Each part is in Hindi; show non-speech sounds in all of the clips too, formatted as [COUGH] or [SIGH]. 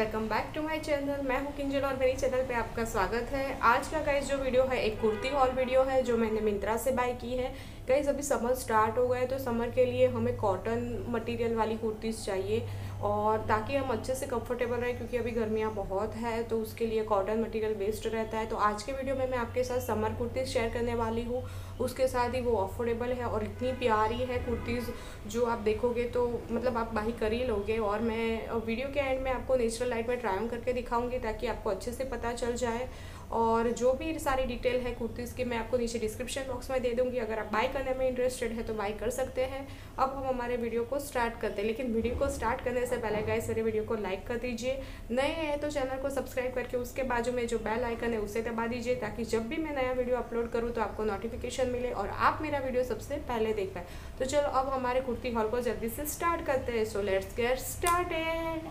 Welcome back to my channel. मैं हूँ किंजल और मेरी चैनल पे आपका स्वागत है। आज का गाइज़ जो वीडियो है, एक कुर्ती हॉल वीडियो है जो मैंने मिंत्रा से बाय की है। गाइज़ अभी समर स्टार्ट हो गया है तो समर के लिए हमें कॉटन मटेरियल वाली कुर्तीज़ चाहिए। और ताकि हम अच्छे से कंफर्टेबल रहें, क्योंकि अभी गर्मियाँ बहुत है तो उसके लिए कॉटन मटेरियल बेस्ट रहता है। तो आज के वीडियो में मैं आपके साथ समर कुर्तीज़ शेयर करने वाली हूँ। उसके साथ ही वो अफोर्डेबल है और इतनी प्यारी है कुर्तीज़ जो आप देखोगे तो मतलब आप बाही कर ही लोगे। और मैं वीडियो के एंड में आपको नेचुरल लाइट में ट्राई करके दिखाऊँगी ताकि आपको अच्छे से पता चल जाए। और जो भी सारी डिटेल है कुर्तीज़ की, मैं आपको नीचे डिस्क्रिप्शन बॉक्स में दे दूँगी। अगर आप बाई करने में इंटरेस्टेड है तो बाई कर सकते हैं। अब हम हमारे वीडियो को स्टार्ट करते हैं। लेकिन वीडियो को स्टार्ट करने से पहले गए सारे वीडियो को लाइक कर दीजिए। नए हैं तो चैनल को सब्सक्राइब करके उसके बाजू में जो बेल आइकन है, उसे दबा दीजिए, ताकि जब भी मैं नया वीडियो अपलोड करूँ तो आपको नोटिफिकेशन मिले और आप मेरा वीडियो सबसे पहले देख पाए। तो चलो, अब हमारे कुर्ती हॉल को जल्दी से स्टार्ट करते हैं। सो लेट्स गेट स्टार्टेड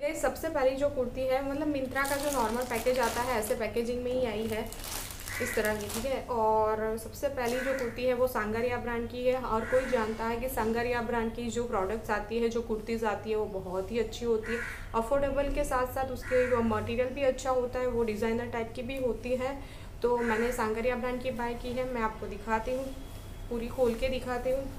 गई सबसे पहली जो कुर्ती है मतलब मिंत्रा का जो नॉर्मल पैकेज आता है, ऐसे पैकेजिंग में ही आई है, इस तरह की, ठीक है? और सबसे पहली जो कुर्ती है वो सांगरिया ब्रांड की है। और कोई जानता है कि सांगरिया ब्रांड की जो प्रोडक्ट्स आती है, जो कुर्तीज़ आती है, वो बहुत ही अच्छी होती है। अफोर्डेबल के साथ साथ उसके मटेरियल भी अच्छा होता है, वो डिज़ाइनर टाइप की भी होती है। तो मैंने सांगरिया ब्रांड की बाय की है, मैं आपको दिखाती हूँ, पूरी खोल के दिखाती हूँ।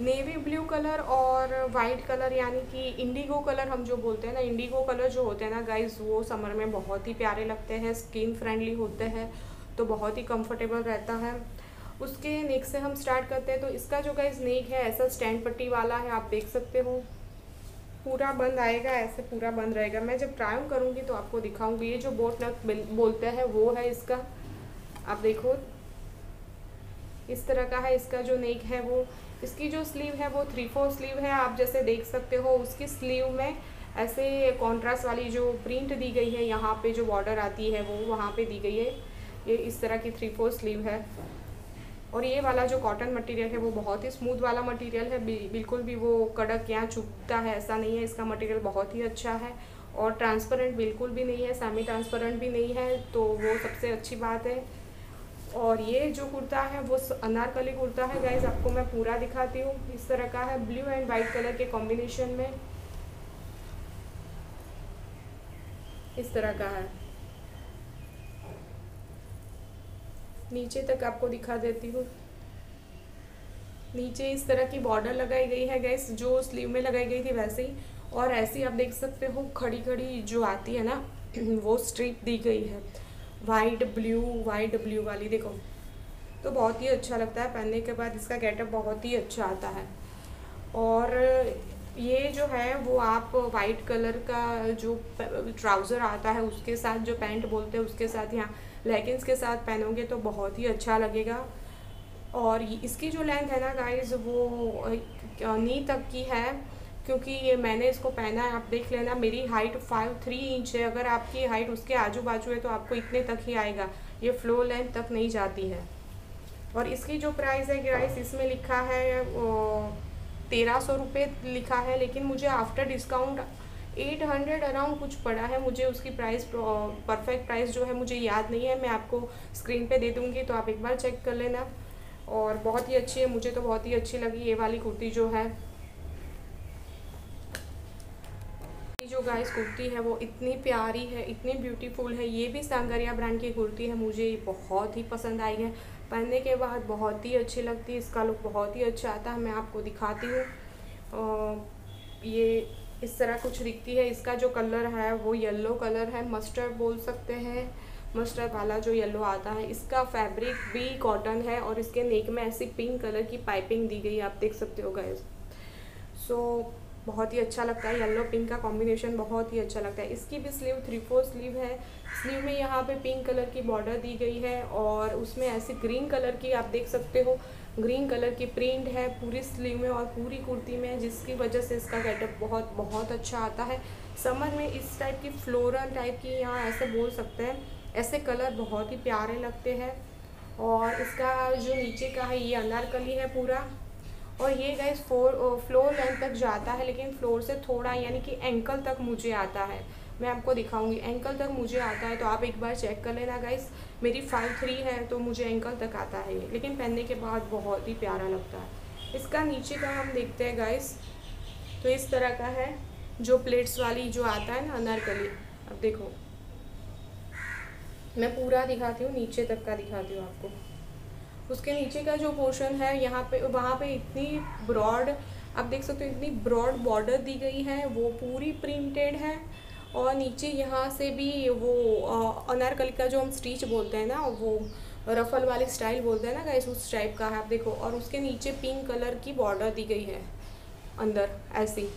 नेवी ब्लू कलर और वाइट कलर, यानी कि इंडिगो कलर हम जो बोलते हैं ना, इंडिगो कलर जो होते हैं ना गाइज़ वो समर में बहुत ही प्यारे लगते हैं स्किन फ्रेंडली होते हैं तो बहुत ही कंफर्टेबल रहता है। उसके नेक से हम स्टार्ट करते हैं तो इसका जो गाइज़ नेक है, ऐसा स्टैंड पट्टी वाला है, आप देख सकते हो। पूरा बंद आएगा, ऐसे पूरा बंद रहेगा। मैं जब ट्राई करूँगी तो आपको दिखाऊँगी, ये जो बोट नक बोलते हैं, वो है इसका। आप देखो, इस तरह का है इसका जो नेक है वो। इसकी जो स्लीव है वो थ्री फोर स्लीव है, आप जैसे देख सकते हो, उसकी स्लीव में ऐसे कॉन्ट्रास्ट वाली जो प्रिंट दी गई है, यहाँ पे जो बॉर्डर आती है, वो वहाँ पे दी गई है। ये इस तरह की थ्री फोर स्लीव है। और ये वाला जो कॉटन मटेरियल है, वो बहुत ही स्मूथ वाला मटेरियल है बिल्कुल भी वो कड़क यहाँ चुपता है, ऐसा नहीं है, इसका मटेरियल बहुत ही अच्छा है। और ट्रांसपेरेंट बिल्कुल भी नहीं है सेमी ट्रांसपेरेंट भी नहीं है तो वो सबसे अच्छी बात है। और ये जो कुर्ता है, वो अनारकली कुर्ता है। गाइज़ आपको मैं पूरा दिखाती हूँ इस तरह का है। ब्लू एंड वाइट कलर के कॉम्बिनेशन में इस तरह का है। नीचे तक आपको दिखा देती हूँ। नीचे इस तरह की बॉर्डर लगाई गई है गैस जो स्लीव में लगाई गई थी वैसे ही। और ऐसी आप देख सकते हो खड़ी खड़ी जो आती है ना, [CLEARS THROAT] वो स्ट्रिप दी गई है। वाइट ब्लू वाइट ब्लू वाली, देखो। तो बहुत ही अच्छा लगता है, पहनने के बाद इसका गेटअप बहुत ही अच्छा आता है। और ये जो है, वो आप वाइट कलर का जो ट्राउज़र आता है, उसके साथ जो पैंट बोलते हैं, उसके साथ यहाँ लेगिंग्स के साथ पहनोगे तो बहुत ही अच्छा लगेगा। और इसकी जो लेंथ है ना गाइज़ वो नी तक की है। क्योंकि ये मैंने इसको पहना है, आप देख लेना, मेरी हाइट फाइव थ्री इंच है। अगर आपकी हाइट उसके आजू बाजू है तो आपको इतने तक ही आएगा। ये फ्लो लेंथ तक नहीं जाती है। और इसकी जो प्राइस है ग्राइस इसमें लिखा है तेरह सौ रुपये लिखा है, लेकिन मुझे after discount eight hundred around कुछ पड़ा है। मुझे उसकी प्राइस परफेक्ट प्राइस जो है मुझे याद नहीं है। मैं आपको स्क्रीन पे दे दूँगी तो आप एक बार चेक कर लेना। और बहुत ही अच्छी है, मुझे तो बहुत ही अच्छी लगी। ये वाली कुर्ती जो है जो गाइस कुर्ती है वो इतनी प्यारी है इतनी ब्यूटीफुल है ये भी सांगरिया ब्रांड की कुर्ती है मुझे ये बहुत ही पसंद आई है। पहनने के बाद बहुत ही अच्छी लगती है इसका लुक बहुत ही अच्छा आता है मैं आपको दिखाती हूँ। ये इस तरह कुछ दिखती है इसका जो कलर है वो येलो कलर है मस्टर्ड बोल सकते हैं। मस्टर्ड वाला जो येलो आता है इसका फैब्रिक भी कॉटन है और इसके नेक में ऐसी पिंक कलर की पाइपिंग दी गई आप देख सकते हो गैस सो so, बहुत ही अच्छा लगता है। येलो पिंक का कॉम्बिनेशन बहुत ही अच्छा लगता है। इसकी भी स्लीव थ्री फोर स्लीव है। स्लीव में यहाँ पे पिंक कलर की बॉर्डर दी गई है और उसमें ऐसी ग्रीन कलर की आप देख सकते हो। ग्रीन कलर की प्रिंट है पूरी स्लीव में और पूरी कुर्ती में, जिसकी वजह से इसका गेटअप बहुत बहुत अच्छा आता है। समर में इस टाइप की फ्लोरल टाइप की यहाँ ऐसे बोल सकते हैं। ऐसे कलर बहुत ही प्यारे लगते हैं। और इसका जो नीचे का है, ये अनारकली है पूरा। और ये गाइस फोर फ्लोर लेंथ तक जाता है, लेकिन फ्लोर से थोड़ा यानी कि एंकल तक मुझे आता है। मैं आपको दिखाऊँगी एंकल तक मुझे आता है तो आप एक बार चेक कर लेना गाइस मेरी फाइव थ्री है तो मुझे एंकल तक आता है ये, लेकिन पहनने के बाद बहुत ही प्यारा लगता है। इसका नीचे का हम देखते हैं गाइस तो इस तरह का है, जो प्लेट्स वाली जो आता है ना अनारकली अब देखो। मैं पूरा दिखाती हूँ, नीचे तक का दिखाती हूँ आपको। उसके नीचे का जो पोर्शन है, यहाँ पे, वहाँ पे इतनी ब्रॉड आप देख सकते हो, इतनी ब्रॉड बॉर्डर दी गई है, वो पूरी प्रिंटेड है और नीचे यहाँ से भी वो अनारकली का जो हम स्टिच बोलते हैं ना, वो रफल वाली स्टाइल बोलते हैं ना गाइस उस टाइप का है, आप देखो, और उसके नीचे पिंक कलर की बॉर्डर दी गई है, अंदर, ऐसी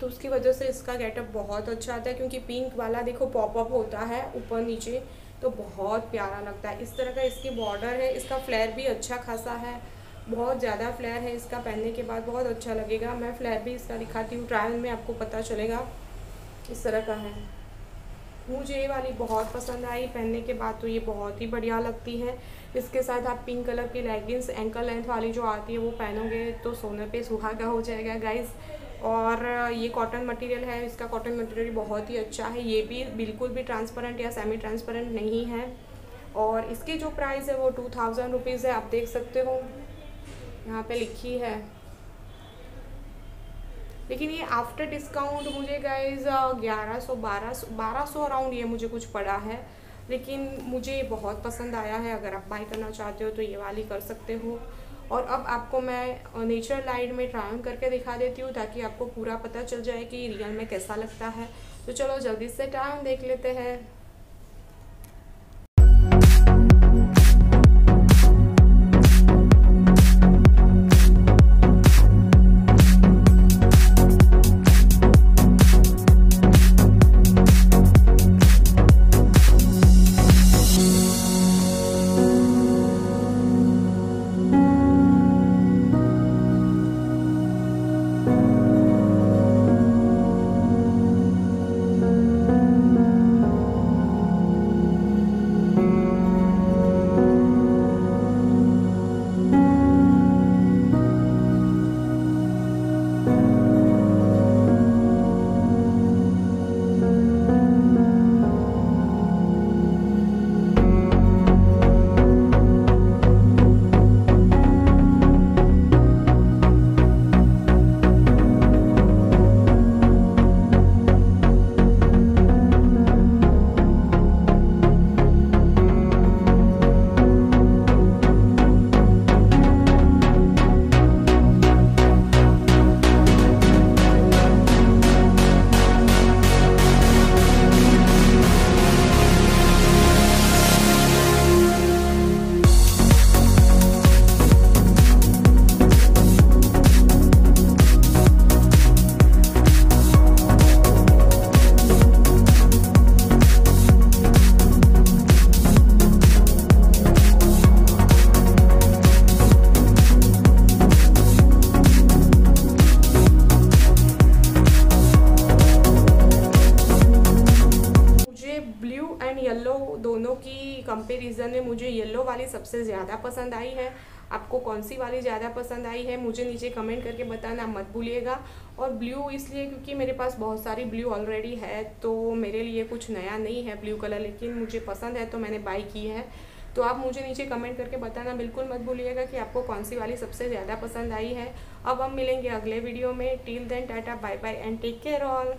तो उसकी वजह से इसका गेटअप बहुत अच्छा आता है, क्योंकि पिंक वाला देखो पॉपअप होता है, ऊपर नीचे तो बहुत प्यारा लगता है। इस तरह का इसकी बॉर्डर है, इसका फ्लेयर भी अच्छा खासा है। बहुत ज़्यादा फ्लेयर है इसका पहनने के बाद, बहुत अच्छा लगेगा। मैं फ्लेयर भी इसका दिखाती हूँ ट्रायल में आपको पता चलेगा इस तरह का है। मुझे ये वाली बहुत पसंद आई पहनने के बाद तो ये बहुत ही बढ़िया लगती है। इसके साथ आप पिंक कलर की लेगिंग्स एंकल लेंथ वाली जो आती है, वो पहनोगे तो सोने पे सुहागा हो जाएगा गाइस और ये कॉटन मटेरियल है, इसका कॉटन मटेरियल बहुत ही अच्छा है। ये भी बिल्कुल भी ट्रांसपेरेंट या सेमी ट्रांसपेरेंट नहीं है। और इसकी जो प्राइस है वो टू थाउज़ेंड रुपीज़ है, आप देख सकते हो। यहाँ पे लिखी है। लेकिन ये आफ्टर डिस्काउंट मुझे गाइज़ ग्यारह सौ, बारह सौ बारह सौ अराउंड ये मुझे कुछ पड़ा है। लेकिन मुझे बहुत पसंद आया है। अगर आप बाई करना चाहते हो तो ये वाली कर सकते हो। और अब आपको मैं नेचर लाइट में ट्राई करके दिखा देती हूँ ताकि आपको पूरा पता चल जाए कि रियल में कैसा लगता है। तो चलो जल्दी से ट्राई देख लेते हैं। कंपेरिजन में मुझे येलो वाली सबसे ज़्यादा पसंद आई है। आपको कौन सी वाली ज़्यादा पसंद आई है, मुझे नीचे कमेंट करके बताना मत भूलिएगा। और ब्लू इसलिए क्योंकि मेरे पास बहुत सारी ब्लू ऑलरेडी है तो मेरे लिए कुछ नया नहीं है ब्लू कलर लेकिन मुझे पसंद है तो मैंने बाई की है। तो आप मुझे नीचे कमेंट करके बताना बिल्कुल मत भूलिएगा कि आपको कौन सी वाली सबसे ज़्यादा पसंद आई है। अब हम मिलेंगे अगले वीडियो में। Till then tata bye bye and take care all